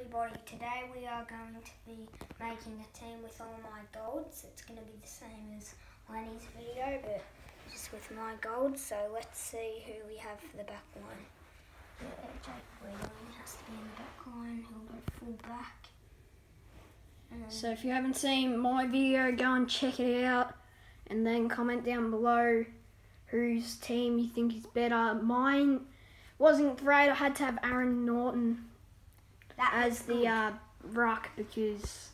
everybody. Today we are going to be making a team with all my golds. It's going to be the same as Lenny's video, but just with my golds. So let's see who we have for the back line. Yeah, Jake Weitering has to be in the back line. He'll go full back. So if you haven't seen my video, go and check it out, and then comment down below whose team you think is better. Mine wasn't great. I had to have Aaron Naughton that as the uh, ruck because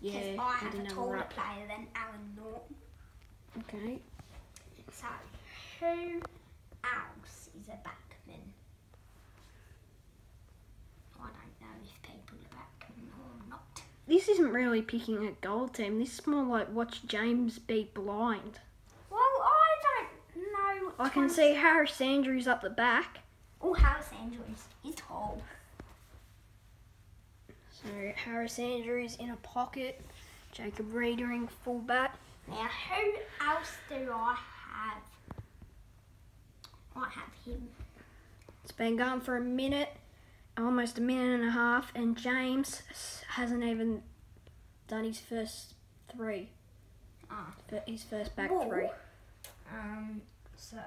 yeah, 'cause I have a didn't have a taller ruck. player than Alan Naughton. Okay. So, who else is a backman? I don't know if people are backmen or not. This isn't really picking a goal team. This is more like watch James be blind. Well, I don't know. I can see Harris Andrews up the back. Oh, Harris Andrews is tall. So Harris Andrews in a pocket. Jacob Weitering in fullback. Now, who else do I have? I have him. It's been going for a minute, almost a minute and a half, and James hasn't even done his first three. Ah. His first back Whoa. three. Um, so.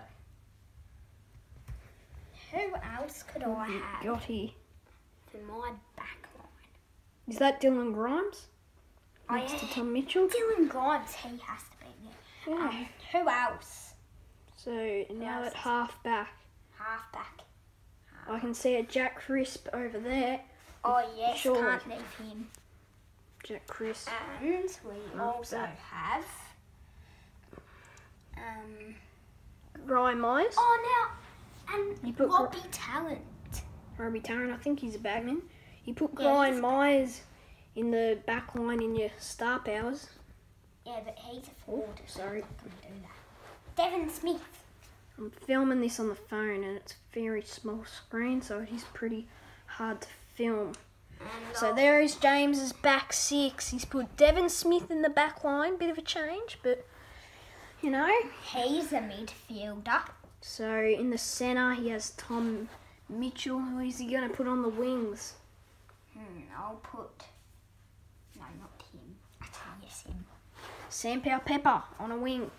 Who else could I have Got he. for my? Is that Dylan Grimes? I Next to am- Tom Mitchell? Dylan Grimes, he has to be there. Yeah. Um, who else? So now else? at half back, Half back. I can see a Jack Crisp over there. Oh yes, Surely. can't leave him. Jack Crisp. And we also back. have um Ryan Myers. oh now and Robbie Talent. Robbie Tarrant, I think he's a backman. You put Yeah, Ryan Myers in the back line in your star powers. Yeah, but he's a forward. so sorry. I'm not gonna do that. Devon Smith. I'm filming this on the phone and it's a very small screen, so it is pretty hard to film. And So I'll- there is James's back six. He's put Devon Smith in the back line, bit of a change, but you know. he's a midfielder. So in the centre he has Tom Mitchell. Who is he going to put on the wings? Hmm, I'll put no, not him. Actually, yes, him. Sam Powell Pepper on a wing.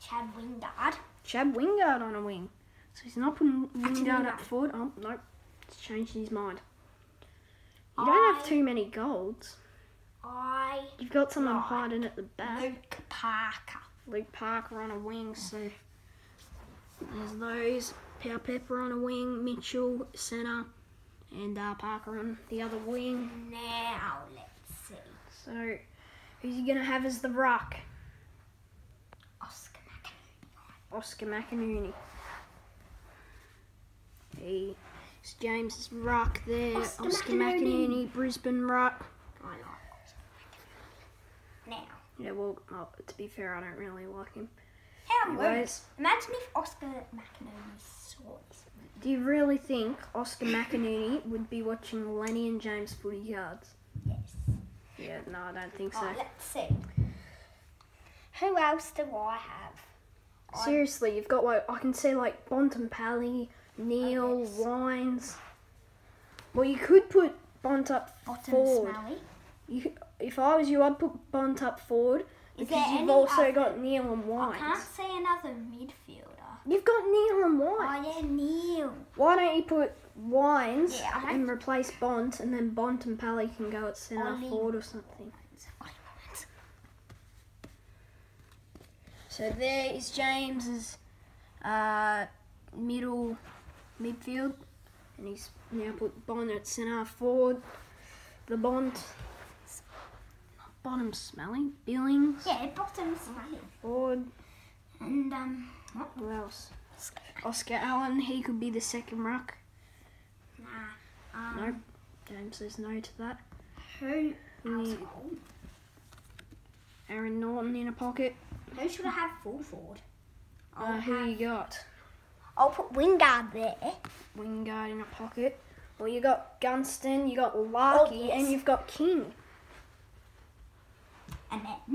Chad Wingard. Chad Wingard on a wing. So he's not putting Wingard up forward. Oh, nope. He's changed his mind. You don't have too many golds. I You've got someone Right. hiding at the back. Luke Parker. Luke Parker on a wing, so there's those. Powell Pepper on a wing, Mitchell centre, and uh, Parker on the other wing. Now let's see. So who's he gonna have as the ruck? Oscar McInerney. Oscar McInerney. He it's James's ruck there. Oscar Oscar, McInerney. McInerney, Brisbane ruck. I like Oscar McInerney. Now, Yeah, well, oh, to be fair, I don't really like him. how Anyways, imagine if Oscar McInerney saw this. Do you really think Oscar McInerney would be watching Lenny and James footy cards? Yes. Yeah, no, I don't think so. Right, let's see. Who else do I have? Seriously, you've got like I can see like Bontempelli, Neale, Oh, yes. Wines. Well, you could put Bont up Bottom forward. Smelly. You, if I was you, I'd put Bont up forward because you've also other- got Neale and White. I can't see another midfielder. You've got Neale and White. Oh yeah, Neil. Why don't you put Wines Yeah, and replace Bont, and then Bontempelli can go at centre Ollie forward or something. So there is James's uh, middle midfield, and he's now put Bond at centre forward. The Bond, bottom smelling, Billings Yeah, bottom smelling. forward. And um, what? Who else? Oscar Allen, he could be the second ruck. Nah. Um, Nope. James says no to that. Who? We? Aaron Naughton in a pocket. Who should I have full forward? Uh, who have, you got? I'll put Wingard there. Wingard in a pocket. Well, you got Gunston, you got Larkey, Oh, yes. and you've got King.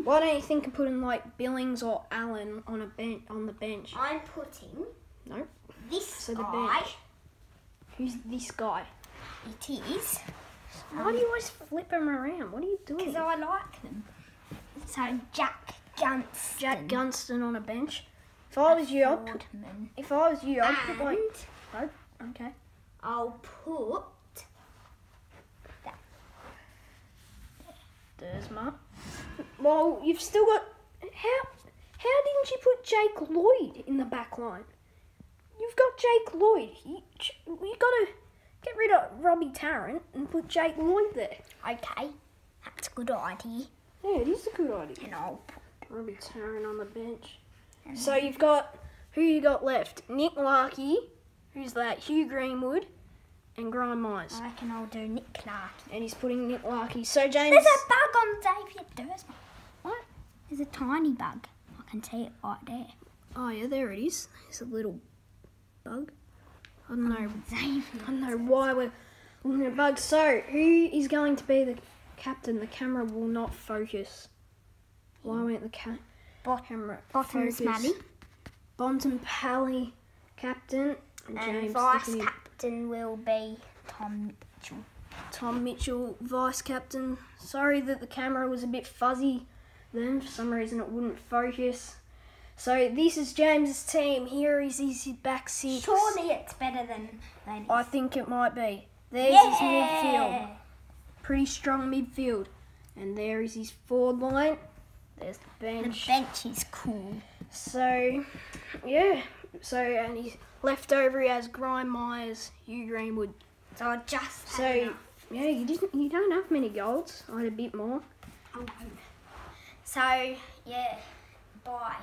Why don't you think of putting like Billings or Allen on a bench on the bench? I'm putting Nope. this So the guy. bench. Who's this guy? It is Why do you always flip them around? What are you doing? Because I like them. So Jack Gunston. Jack Gunston on a bench. If I was you, I'd put. If I was you, I'd put like. And Okay. I'll put There's Mark. Well, you've still got. How how didn't you put Jake Lloyd in the back line? You've got Jake Lloyd. You, you got to get rid of Robbie Tarrant and put Jake Lloyd there. okay. That's a good idea. Yeah, it is a good idea. And I'll put Robbie Tarrant on the bench. So you've got who you got left? Nick Larkey, who's that? Hugh Greenwood, and Myers. I reckon I'll do Nick Clark. And he's putting Nick Larkey. So James. There's a bug on Xavier Duursma. What? There's a tiny bug. I can see it right there. Oh yeah, there it is. It's a little bug. I don't know. Xavier. I don't know why we're looking at bugs. So, who is going to be the captain? The camera will not focus. Why won't the ca- Bot- camera Bottom focus? Bonton Pally, captain. And And James vice at captain will be Tom Mitchell. Tom Mitchell, vice captain. Sorry that the camera was a bit fuzzy then. For some reason, it wouldn't focus. So, this is James's team. Here is his back six. Surely it's better than than I think it might be. There's his midfield. pretty strong midfield. And there is his forward line. There's the bench. The bench is cool. So, yeah. So, and he's left over. He has Grime Myers, Hugh Greenwood. So I just So, enough. yeah, you didn't. You don't have many golds. I had a bit more. So yeah, bye.